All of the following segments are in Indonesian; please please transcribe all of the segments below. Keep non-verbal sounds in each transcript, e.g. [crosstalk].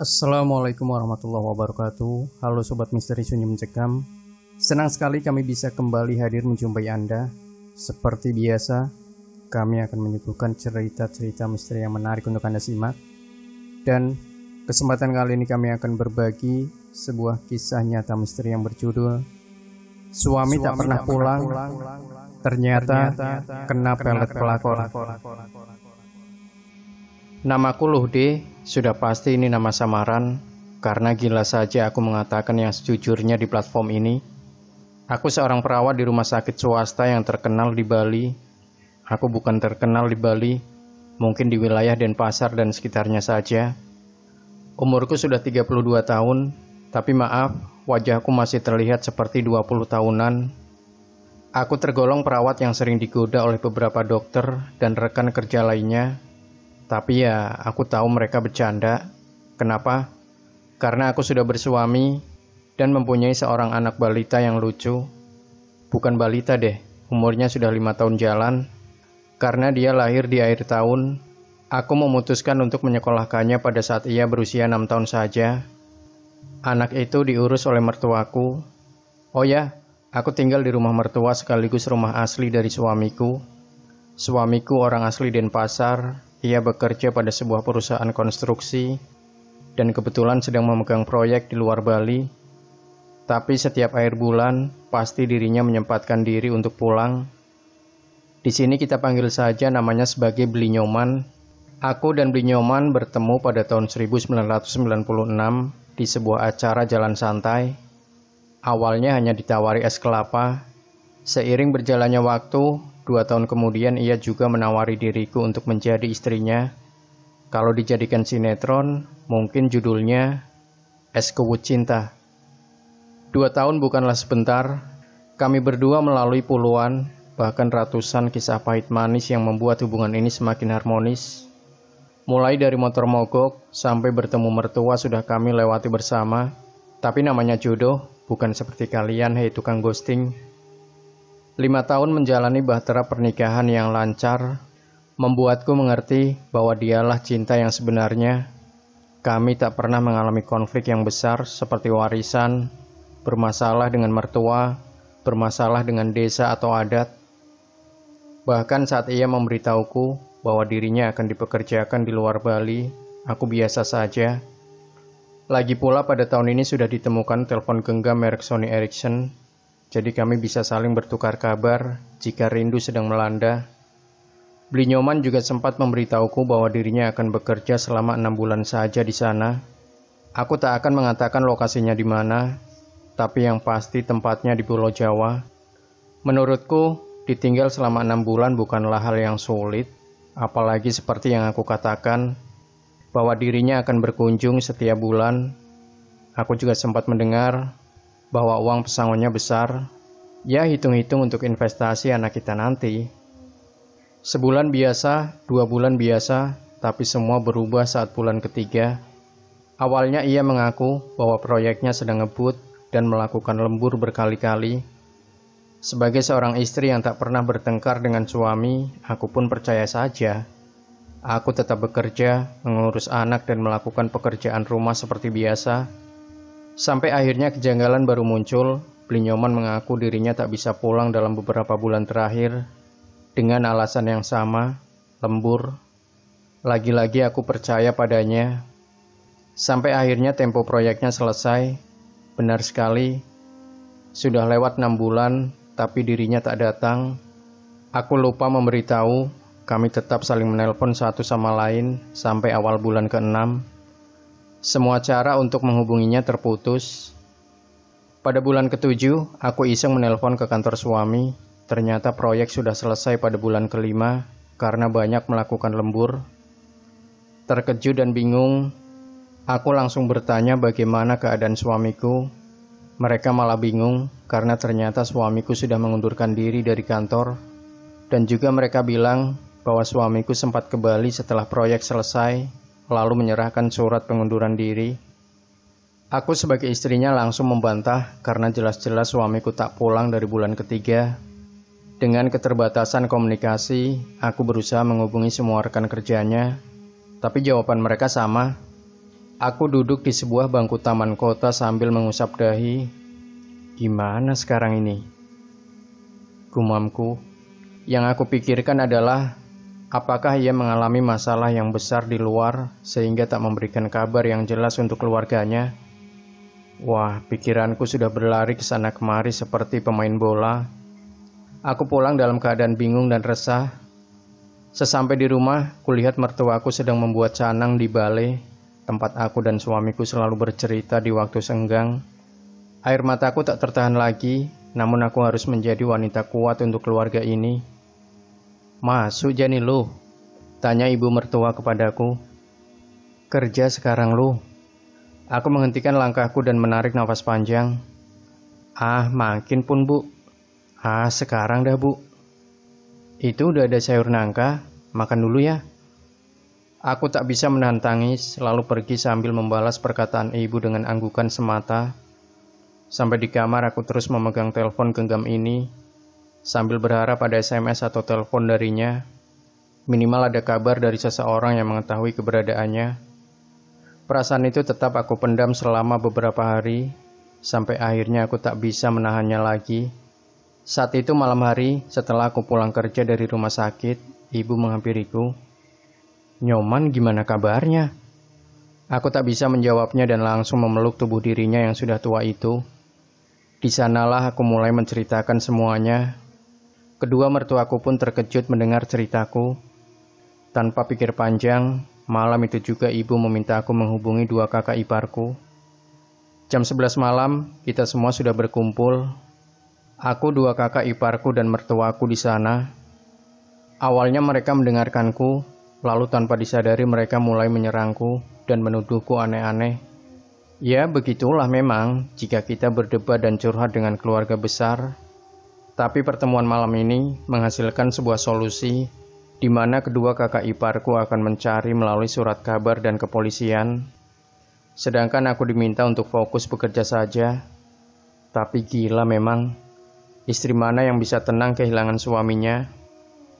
Assalamualaikum warahmatullahi wabarakatuh. Halo Sobat Misteri Sunyi Mencekam. Senang sekali kami bisa kembali hadir menjumpai Anda. Seperti biasa, kami akan menyuguhkan cerita-cerita misteri yang menarik untuk Anda simak. Dan kesempatan kali ini kami akan berbagi sebuah kisah nyata misteri yang berjudul Suami, tak pernah pulang, ternyata, kena pelet pelakor. Namaku Luhde, sudah pasti ini nama samaran, karena gila saja aku mengatakan yang sejujurnya di platform ini. Aku seorang perawat di rumah sakit swasta yang terkenal di Bali. Aku bukan terkenal di Bali, mungkin di wilayah Denpasar dan sekitarnya saja. Umurku sudah 32 tahun, tapi maaf, wajahku masih terlihat seperti 20 tahunan. Aku tergolong perawat yang sering digoda oleh beberapa dokter dan rekan kerja lainnya. Tapi ya, aku tahu mereka bercanda. Kenapa? Karena aku sudah bersuami dan mempunyai seorang anak balita yang lucu. Bukan balita deh, umurnya sudah lima tahun jalan. Karena dia lahir di akhir tahun, aku memutuskan untuk menyekolahkannya pada saat ia berusia enam tahun saja. Anak itu diurus oleh mertuaku. Oh ya, aku tinggal di rumah mertua sekaligus rumah asli dari suamiku. Suamiku orang asli Denpasar. Ia bekerja pada sebuah perusahaan konstruksi dan kebetulan sedang memegang proyek di luar Bali. Tapi setiap akhir bulan, pasti dirinya menyempatkan diri untuk pulang. Di sini kita panggil saja namanya sebagai Blinyoman. Aku dan Blinyoman bertemu pada tahun 1996 di sebuah acara jalan santai. Awalnya hanya ditawari es kelapa. Seiring berjalannya waktu, dua tahun kemudian ia juga menawari diriku untuk menjadi istrinya. Kalau dijadikan sinetron, mungkin judulnya Es Kewut Cinta. Dua tahun bukanlah sebentar, kami berdua melalui puluhan, bahkan ratusan kisah pahit manis yang membuat hubungan ini semakin harmonis. Mulai dari motor mogok sampai bertemu mertua sudah kami lewati bersama. Tapi namanya jodoh, bukan seperti kalian, hei tukang ghosting. Lima tahun menjalani bahtera pernikahan yang lancar, membuatku mengerti bahwa dialah cinta yang sebenarnya. Kami tak pernah mengalami konflik yang besar seperti warisan, bermasalah dengan mertua, bermasalah dengan desa atau adat. Bahkan saat ia memberitahuku bahwa dirinya akan dipekerjakan di luar Bali, aku biasa saja. Lagi pula pada tahun ini sudah ditemukan telepon genggam merek Sony Ericsson, jadi kami bisa saling bertukar kabar jika rindu sedang melanda. Blinyoman juga sempat memberitahuku bahwa dirinya akan bekerja selama enam bulan saja di sana. Aku tak akan mengatakan lokasinya di mana, tapi yang pasti tempatnya di Pulau Jawa. Menurutku, ditinggal selama enam bulan bukanlah hal yang sulit, Apalagi seperti yang aku katakan, bahwa dirinya akan berkunjung setiap bulan. Aku juga sempat mendengar bahwa uang pesangonnya besar. Ya hitung-hitung untuk investasi anak kita nanti. Sebulan biasa, dua bulan biasa, tapi semua berubah saat bulan ketiga. Awalnya ia mengaku bahwa proyeknya sedang ngebut dan melakukan lembur berkali-kali sebagai seorang istri yang tak pernah bertengkar dengan suami, aku pun percaya saja. Aku tetap bekerja, mengurus anak dan melakukan pekerjaan rumah seperti biasa. Sampai akhirnya kejanggalan baru muncul, Blinyoman mengaku dirinya tak bisa pulang dalam beberapa bulan terakhir dengan alasan yang sama, lembur. Lagi-lagi aku percaya padanya. Sampai akhirnya tempo proyeknya selesai. Benar sekali, sudah lewat enam bulan tapi dirinya tak datang. Aku lupa memberitahu, kami tetap saling menelpon satu sama lain sampai awal bulan ke-6. Semua cara untuk menghubunginya terputus. Pada bulan ke-7, aku iseng menelpon ke kantor suami. Ternyata proyek sudah selesai pada bulan kelima karena banyak melakukan lembur. Terkejut dan bingung, aku langsung bertanya bagaimana keadaan suamiku mereka malah bingung karena ternyata suamiku sudah mengundurkan diri dari kantor dan juga mereka bilang bahwa suamiku sempat ke Bali setelah proyek selesai lalu menyerahkan surat pengunduran diri. Aku sebagai istrinya langsung membantah karena jelas-jelas suamiku tak pulang dari bulan ketiga. Dengan keterbatasan komunikasi, aku berusaha menghubungi semua rekan kerjanya, tapi jawaban mereka sama. Aku duduk di sebuah bangku taman kota sambil mengusap dahi. Gimana sekarang ini? Gumamku. Yang aku pikirkan adalah apakah ia mengalami masalah yang besar di luar sehingga tak memberikan kabar yang jelas untuk keluarganya. Wah, pikiranku sudah berlari ke sana kemari seperti pemain bola. Aku pulang dalam keadaan bingung dan resah. Sesampai di rumah, kulihat mertuaku sedang membuat canang di balai, tempat aku dan suamiku selalu bercerita di waktu senggang. Air mataku tak tertahan lagi, namun aku harus menjadi wanita kuat untuk keluarga ini. Masuk Jani lu? Tanya ibu mertua kepadaku. Kerja sekarang lu. Aku menghentikan langkahku dan menarik nafas panjang. Ah, makin pun bu. Ah, sekarang dah bu. Itu udah ada sayur nangka, makan dulu ya. Aku tak bisa menahan tangis, lalu pergi sambil membalas perkataan ibu dengan anggukan semata. Sampai di kamar aku terus memegang telepon genggam ini sambil berharap ada SMS atau telepon darinya. Minimal ada kabar dari seseorang yang mengetahui keberadaannya. Perasaan itu tetap aku pendam selama beberapa hari, sampai akhirnya aku tak bisa menahannya lagi. Saat itu malam hari, setelah aku pulang kerja dari rumah sakit, ibu menghampiriku. Nyoman gimana kabarnya? Aku tak bisa menjawabnya dan langsung memeluk tubuh dirinya yang sudah tua itu. Di sanalah aku mulai menceritakan semuanya, Kedua mertuaku pun terkejut mendengar ceritaku. Tanpa pikir panjang, malam itu juga ibu meminta aku menghubungi dua kakak iparku. Jam 11 malam, kita semua sudah berkumpul. Aku, dua kakak iparku, dan mertuaku di sana. Awalnya mereka mendengarkanku, lalu tanpa disadari mereka mulai menyerangku dan menuduhku aneh-aneh. Ya, begitulah memang jika kita berdebat dan curhat dengan keluarga besar, tapi pertemuan malam ini menghasilkan sebuah solusi di mana kedua kakak iparku akan mencari melalui surat kabar dan kepolisian. Sedangkan aku diminta untuk fokus bekerja saja. Tapi gila memang, istri mana yang bisa tenang kehilangan suaminya?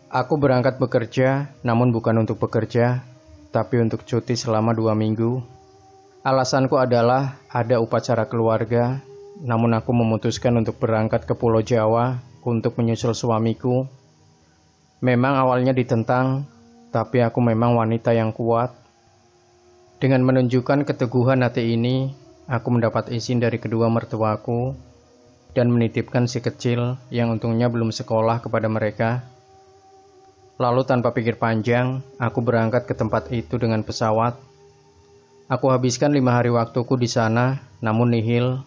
Aku berangkat bekerja, namun bukan untuk bekerja, tapi untuk cuti selama dua minggu. Alasanku adalah ada upacara keluarga, namun aku memutuskan untuk berangkat ke Pulau Jawa untuk menyusul suamiku. Memang awalnya ditentang, tapi aku memang wanita yang kuat. Dengan menunjukkan keteguhan hati ini, aku mendapat izin dari kedua mertuaku dan menitipkan si kecil yang untungnya belum sekolah kepada mereka. Lalu tanpa pikir panjang, aku berangkat ke tempat itu dengan pesawat. Aku habiskan lima hari waktuku di sana, namun nihil.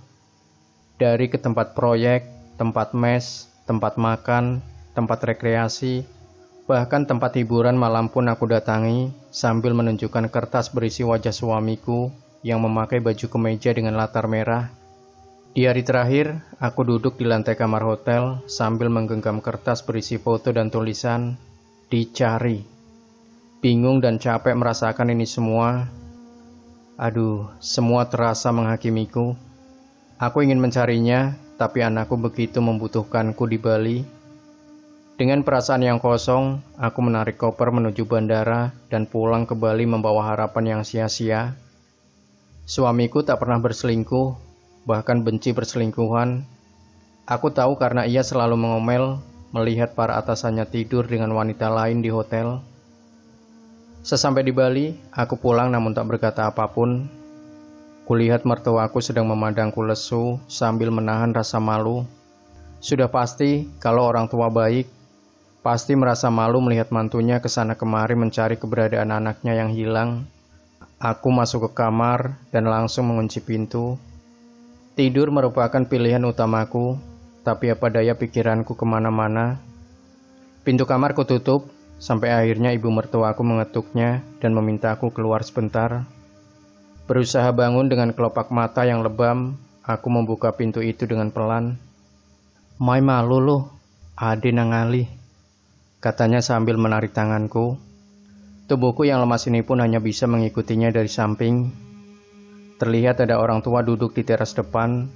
Dari ke tempat proyek, tempat mes, tempat makan, tempat rekreasi, bahkan tempat hiburan malam pun aku datangi sambil menunjukkan kertas berisi wajah suamiku yang memakai baju kemeja dengan latar merah. Di hari terakhir, aku duduk di lantai kamar hotel sambil menggenggam kertas berisi foto dan tulisan dicari. Bingung dan capek merasakan ini semua. Aduh, semua terasa menghakimiku. Aku ingin mencarinya, tapi anakku begitu membutuhkanku di Bali. Dengan perasaan yang kosong, aku menarik koper menuju bandara dan pulang ke Bali membawa harapan yang sia-sia. Suamiku tak pernah berselingkuh, bahkan benci perselingkuhan. Aku tahu karena ia selalu mengomel melihat para atasannya tidur dengan wanita lain di hotel. Sesampai di Bali, aku pulang namun tak berkata apa pun Kulihat mertuaku sedang memandangku lesu sambil menahan rasa malu. Sudah pasti kalau orang tua baik, pasti merasa malu melihat mantunya ke sana kemari mencari keberadaan anaknya yang hilang. Aku masuk ke kamar dan langsung mengunci pintu. Tidur merupakan pilihan utamaku, tapi apa daya pikiranku ke mana-mana. Pintu kamarku tutup, sampai akhirnya ibu mertuaku mengetuknya dan meminta aku keluar sebentar. Berusaha bangun dengan kelopak mata yang lebam, aku membuka pintu itu dengan pelan. Mai malu loh, ade nangali, katanya sambil menarik tanganku. Tubuhku yang lemas ini pun hanya bisa mengikutinya dari samping. Terlihat ada orang tua duduk di teras depan.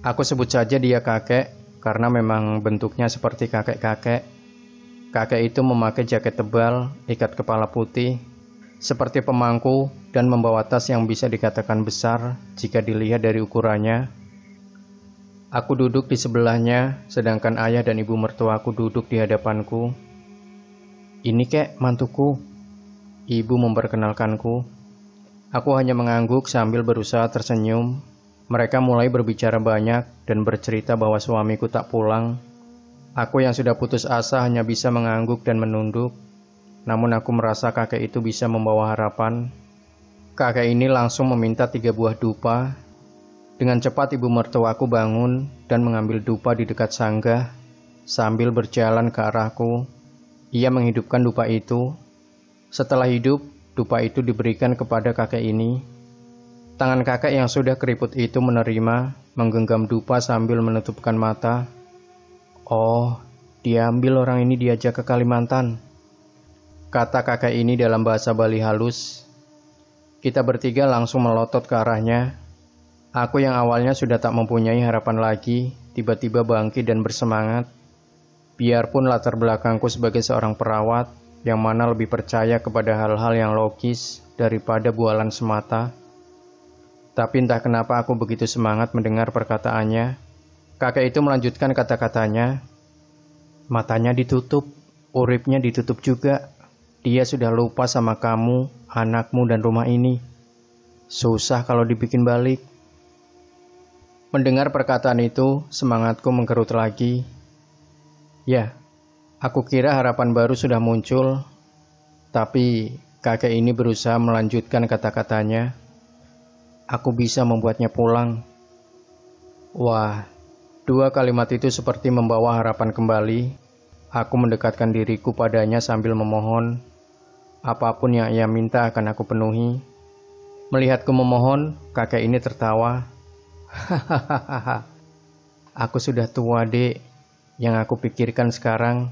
Aku sebut saja dia kakek, karena memang bentuknya seperti kakek-kakek. Kakek itu memakai jaket tebal, ikat kepala putih, seperti pemangku dan membawa tas yang bisa dikatakan besar jika dilihat dari ukurannya. Aku duduk di sebelahnya, sedangkan ayah dan ibu mertuaku duduk di hadapanku. Ini kek, mantuku. Ibu memperkenalkanku. Aku hanya mengangguk sambil berusaha tersenyum. Mereka mulai berbicara banyak dan bercerita bahwa suamiku tak pulang. Aku yang sudah putus asa hanya bisa mengangguk dan menunduk. Namun aku merasa kakek itu bisa membawa harapan. Kakek ini langsung meminta tiga buah dupa. Dengan cepat ibu mertuaku bangun dan mengambil dupa di dekat sanggah. Sambil berjalan ke arahku, ia menghidupkan dupa itu. Setelah hidup, dupa itu diberikan kepada kakek ini. Tangan kakek yang sudah keriput itu menerima, menggenggam dupa sambil menutupkan mata. Oh, diambil orang ini diajak ke Kalimantan. Kata kakek ini dalam bahasa Bali halus. Kita bertiga langsung melotot ke arahnya. Aku yang awalnya sudah tak mempunyai harapan lagi, tiba-tiba bangkit dan bersemangat. Biarpun latar belakangku sebagai seorang perawat, yang mana lebih percaya kepada hal-hal yang logis daripada bualan semata. Tapi entah kenapa aku begitu semangat mendengar perkataannya. Kakek itu melanjutkan kata-katanya. Matanya ditutup, uripnya ditutup juga. Dia sudah lupa sama kamu, anakmu, dan rumah ini. Susah kalau dibikin balik. Mendengar perkataan itu, semangatku mengkerut lagi. Ya, aku kira harapan baru sudah muncul, tapi kakek ini berusaha melanjutkan kata-katanya. Aku bisa membuatnya pulang. Wah, dua kalimat itu seperti membawa harapan kembali. Aku mendekatkan diriku padanya sambil memohon Apa pun yang ia minta akan aku penuhi. Melihatku memohon, kakek ini tertawa. Hahaha. [laughs] aku sudah tua, Dek. Yang aku pikirkan sekarang,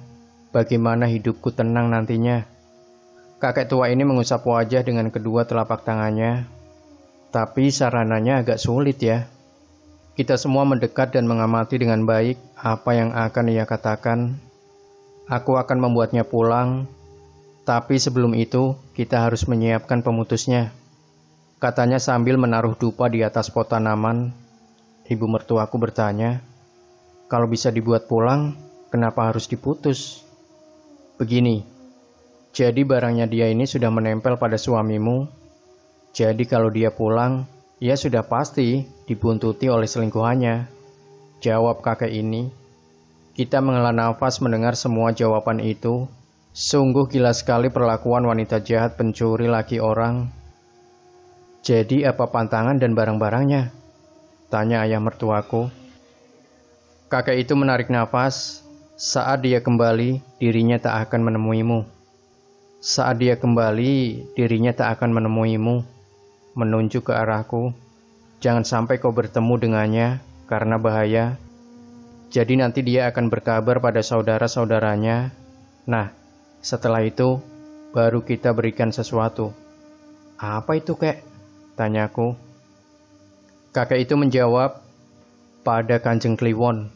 bagaimana hidupku tenang nantinya. Kakek tua ini mengusap wajah dengan kedua telapak tangannya. Tapi sarananya agak sulit ya. Kita semua mendekat dan mengamati dengan baik apa yang akan ia katakan. Aku akan membuatnya pulang tapi sebelum itu, kita harus menyiapkan pemutusnya. Katanya sambil menaruh dupa di atas pot tanaman. Ibu mertuaku bertanya, kalau bisa dibuat pulang, kenapa harus diputus? Begini, jadi barangnya dia ini sudah menempel pada suamimu. Jadi kalau dia pulang, ia sudah pasti dibuntuti oleh selingkuhannya. Jawab kakek ini. Kita menghela nafas mendengar semua jawaban itu Sungguh gila sekali perlakuan wanita jahat pencuri laki orang. Jadi apa pantangan dan barang-barangnya? Tanya ayah mertuaku. Kakek itu menarik nafas. Saat dia kembali, dirinya tak akan menemuimu. Saat dia kembali, dirinya tak akan menemuimu. Menunjuk ke arahku. Jangan sampai kau bertemu dengannya, karena bahaya. Jadi nanti dia akan berkabar pada saudara-saudaranya. Nah, setelah itu, baru kita berikan sesuatu. Apa itu, kek? Tanyaku. Kakek itu menjawab, pada kanjeng Kliwon,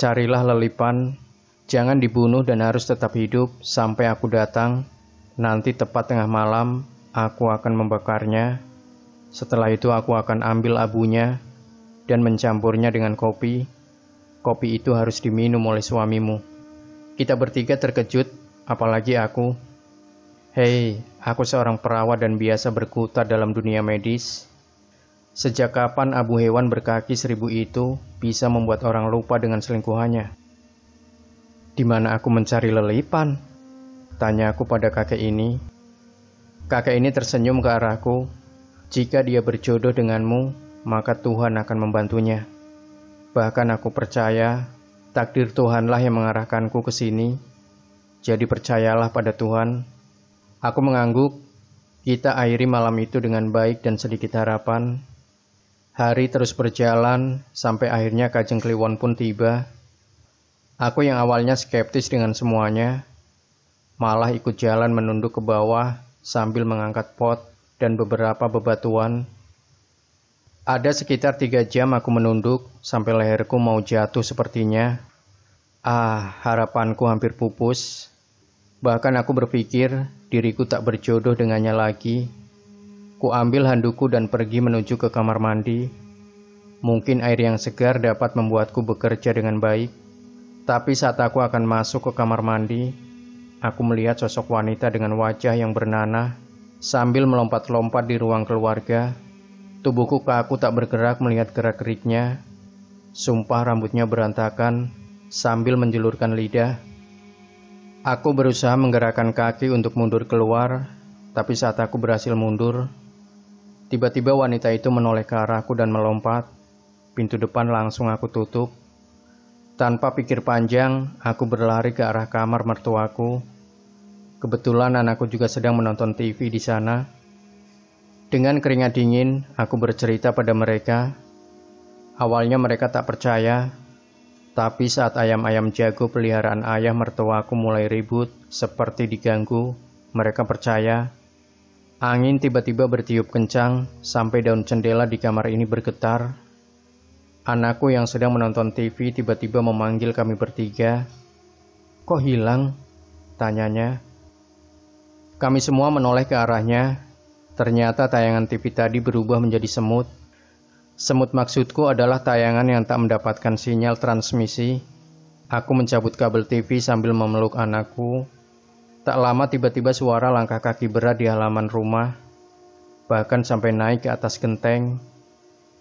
carilah lelipan, jangan dibunuh dan harus tetap hidup sampai aku datang. Nanti tepat tengah malam, aku akan membakarnya. Setelah itu aku akan ambil abunya dan mencampurnya dengan kopi. Kopi itu harus diminum oleh suamimu. Kita bertiga terkejut apalagi aku. Hei, aku seorang perawat dan biasa berkutat dalam dunia medis. Sejak kapan abu hewan berkaki seribu itu bisa membuat orang lupa dengan selingkuhannya? Di mana aku mencari lelipan? Tanya aku pada kakek ini. Kakek ini tersenyum ke arahku. Jika dia berjodoh denganmu, maka Tuhan akan membantunya. Bahkan aku percaya takdir Tuhanlah yang mengarahkanku ke sini jadi percayalah pada Tuhan. Aku mengangguk. Kita akhiri malam itu dengan baik dan sedikit harapan. Hari terus berjalan sampai akhirnya Kajeng Kliwon pun tiba. Aku yang awalnya skeptis dengan semuanya, malah ikut jalan menunduk ke bawah sambil mengangkat pot dan beberapa bebatuan. Ada sekitar tiga jam aku menunduk sampai leherku mau jatuh sepertinya. Ah, harapanku hampir pupus. Bahkan aku berpikir diriku tak berjodoh dengannya lagi. Ku ambil handukku dan pergi menuju ke kamar mandi. Mungkin air yang segar dapat membuatku bekerja dengan baik. Tapi saat aku akan masuk ke kamar mandi, aku melihat sosok wanita dengan wajah yang bernanah sambil melompat-lompat di ruang keluarga. Tubuhku kaku tak bergerak melihat gerak-geriknya. Sumpah rambutnya berantakan sambil menjulurkan lidah. Aku berusaha menggerakkan kaki untuk mundur keluar, tapi saat aku berhasil mundur, tiba-tiba wanita itu menoleh ke arahku dan melompat. Pintu depan langsung aku tutup. Tanpa pikir panjang, aku berlari ke arah kamar mertuaku. Kebetulan anakku juga sedang menonton TV di sana. Dengan keringat dingin, aku bercerita pada mereka. Awalnya mereka tak percaya tapi saat ayam-ayam jago peliharaan ayah mertuaku mulai ribut, seperti diganggu, mereka percaya. Angin tiba-tiba bertiup kencang sampai daun jendela di kamar ini bergetar. Anakku yang sedang menonton TV tiba-tiba memanggil kami bertiga. Kok hilang? Tanyanya. Kami semua menoleh ke arahnya. Ternyata tayangan TV tadi berubah menjadi semut. Semut maksudku adalah tayangan yang tak mendapatkan sinyal transmisi. Aku mencabut kabel TV sambil memeluk anakku. Tak lama tiba-tiba suara langkah kaki berat di halaman rumah, bahkan sampai naik ke atas genteng.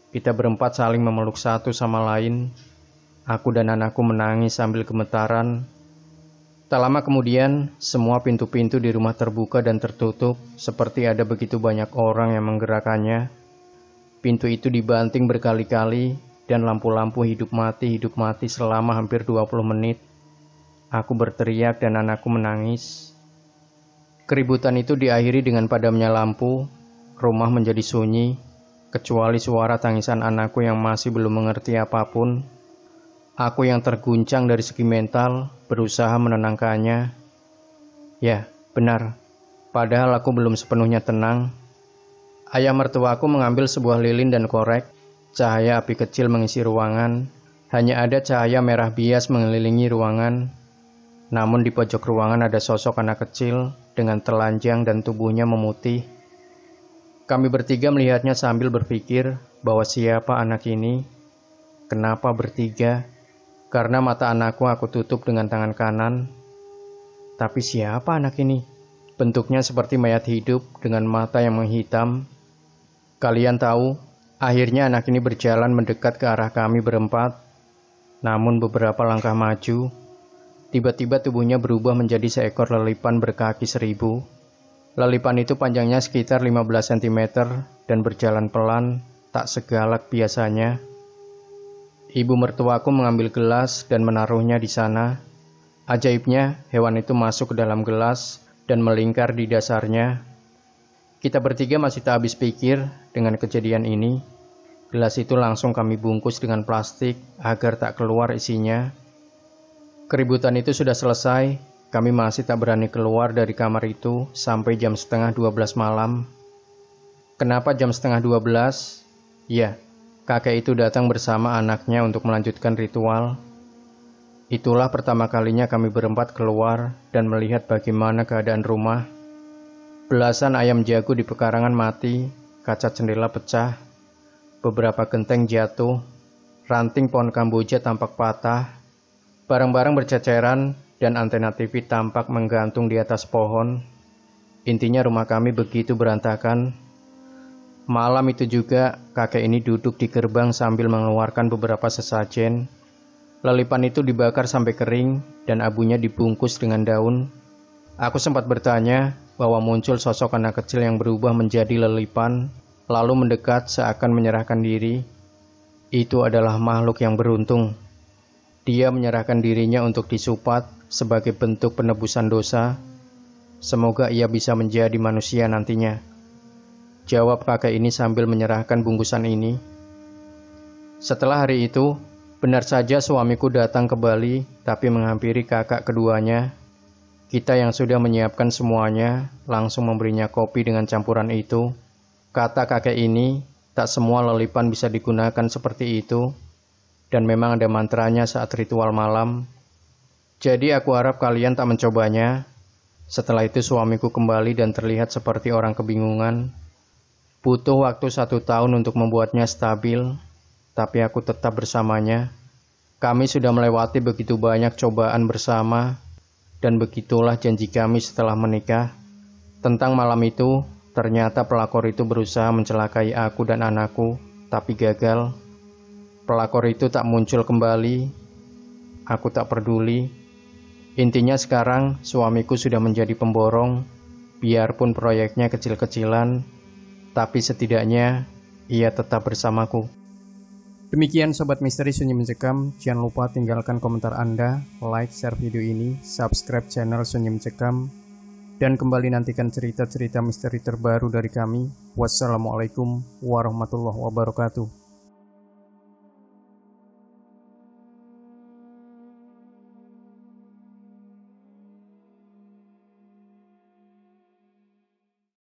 Kita berempat saling memeluk satu sama lain. Aku dan anakku menangis sambil gemetaran. Tak lama kemudian, semua pintu-pintu di rumah terbuka dan tertutup, seperti ada begitu banyak orang yang menggerakkannya. Pintu itu dibanting berkali-kali dan lampu-lampu hidup mati hidup mati selama hampir 20 menit. Aku berteriak dan anakku menangis. Keributan itu diakhiri dengan padamnya lampu. Rumah menjadi sunyi, kecuali suara tangisan anakku yang masih belum mengerti apa pun. Aku yang terguncang dari segi mental berusaha menenangkannya. Ya, benar. Padahal aku belum sepenuhnya tenang Ayah mertuaku mengambil sebuah lilin dan korek. Cahaya api kecil mengisi ruangan. Hanya ada cahaya merah bias mengelilingi ruangan. Namun di pojok ruangan ada sosok anak kecil dengan telanjang dan tubuhnya memutih. Kami bertiga melihatnya sambil berpikir bahwa siapa anak ini. Kenapa bertiga? Karena mata anakku aku tutup dengan tangan kanan. Tapi siapa anak ini? Bentuknya seperti mayat hidup dengan mata yang menghitam Kalian tahu, akhirnya anak ini berjalan mendekat ke arah kami berempat. Namun beberapa langkah maju, tiba-tiba tubuhnya berubah menjadi seekor lelipan berkaki seribu. Lelipan itu panjangnya sekitar 15 cm dan berjalan pelan, tak segalak biasanya. Ibu mertuaku mengambil gelas dan menaruhnya di sana. Ajaibnya, hewan itu masuk ke dalam gelas dan melingkar di dasarnya kita bertiga masih tak habis pikir dengan kejadian ini. Gelas itu langsung kami bungkus dengan plastik agar tak keluar isinya. Keributan itu sudah selesai, kami masih tak berani keluar dari kamar itu sampai jam setengah 12 malam. Kenapa jam setengah 12? Ya, kakek itu datang bersama anaknya untuk melanjutkan ritual. Itulah pertama kalinya kami berempat keluar dan melihat bagaimana keadaan rumah Belasan ayam jago di pekarangan mati, kaca jendela pecah, beberapa genteng jatuh, ranting pohon kamboja tampak patah, barang-barang berceceran, dan antena TV tampak menggantung di atas pohon. Intinya rumah kami begitu berantakan. Malam itu juga kakek ini duduk di gerbang sambil mengeluarkan beberapa sesajen. Lelipan itu dibakar sampai kering dan abunya dibungkus dengan daun. Aku sempat bertanya, bahwa muncul sosok anak kecil yang berubah menjadi lelipan, lalu mendekat seakan menyerahkan diri. Itu adalah makhluk yang beruntung. Dia menyerahkan dirinya untuk disupat sebagai bentuk penebusan dosa. Semoga ia bisa menjadi manusia nantinya. Jawab kakek ini sambil menyerahkan bungkusan ini. Setelah hari itu, benar saja suamiku datang ke Bali, tapi menghampiri kakak keduanya kita yang sudah menyiapkan semuanya langsung memberinya kopi dengan campuran itu. Kata kakek ini, tak semua lelipan bisa digunakan seperti itu, dan memang ada mantranya saat ritual malam. Jadi aku harap kalian tak mencobanya. Setelah itu suamiku kembali dan terlihat seperti orang kebingungan. Butuh waktu satu tahun untuk membuatnya stabil, tapi aku tetap bersamanya. Kami sudah melewati begitu banyak cobaan bersama, dan begitulah janji kami setelah menikah. Tentang malam itu, ternyata pelakor itu berusaha mencelakai aku dan anakku, tapi gagal. Pelakor itu tak muncul kembali. Aku tak peduli. Intinya sekarang suamiku sudah menjadi pemborong, biarpun proyeknya kecil-kecilan, tapi setidaknya ia tetap bersamaku. Demikian Sobat Misteri Sunyi Mencekam, jangan lupa tinggalkan komentar Anda, like, share video ini, subscribe channel Sunyi Mencekam, dan kembali nantikan cerita-cerita misteri terbaru dari kami. Wassalamualaikum warahmatullahi wabarakatuh.